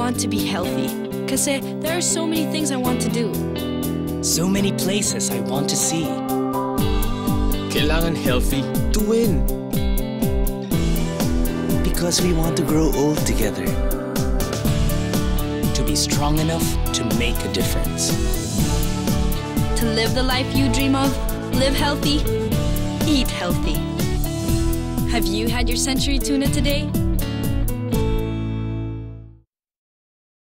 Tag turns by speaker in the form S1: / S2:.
S1: want to be healthy. Cause there are so many things I want to do.
S2: So many places I want to see.
S3: Kailangan healthy to win.
S2: Because we want to grow old together. To be strong enough to make a difference.
S1: To live the life you dream of, live healthy, eat healthy. Have you had your century tuna today?